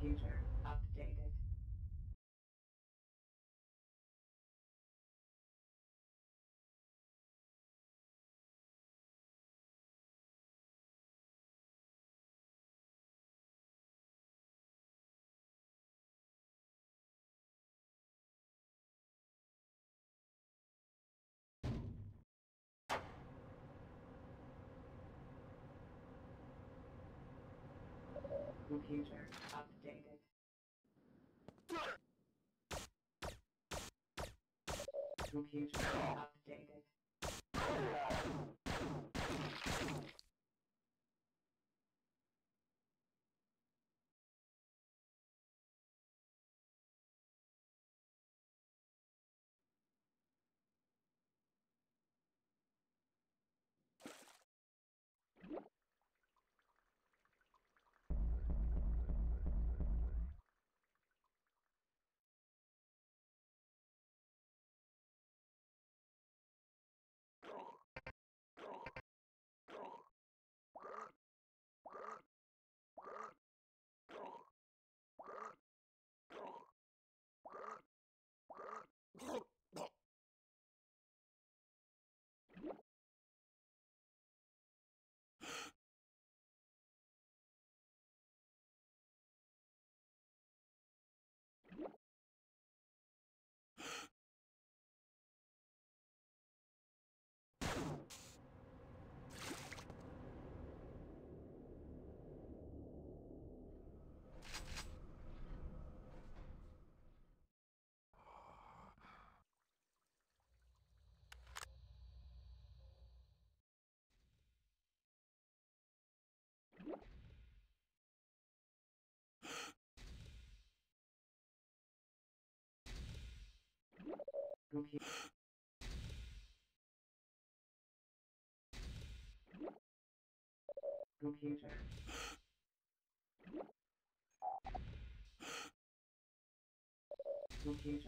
Computer updated. Computer updated. Computer updated. Computer. Computer. Computer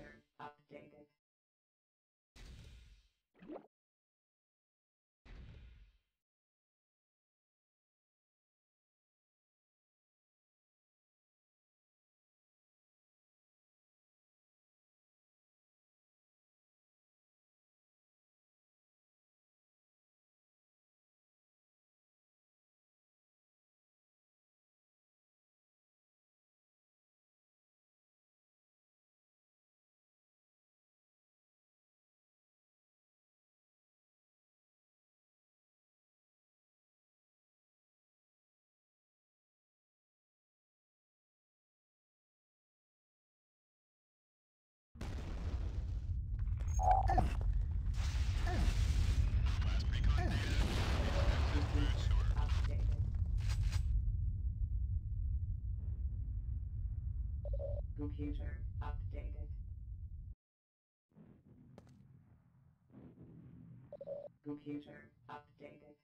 Computer updated. Computer updated.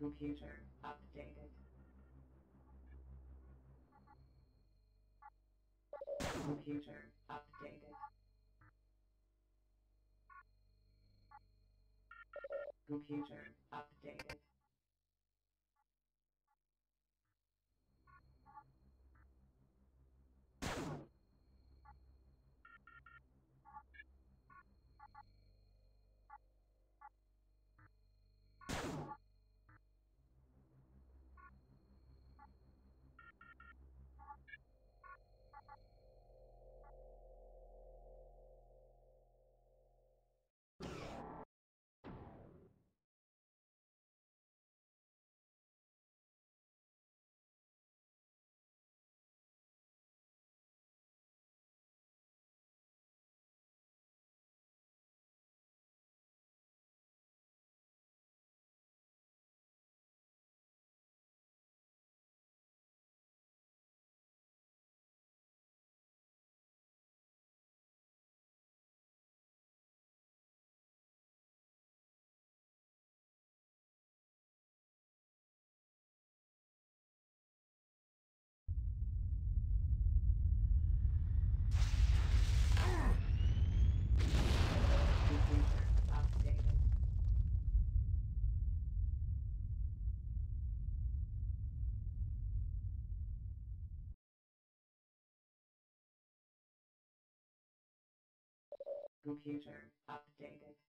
Computer updated. Computer updated. Computer Computer updated.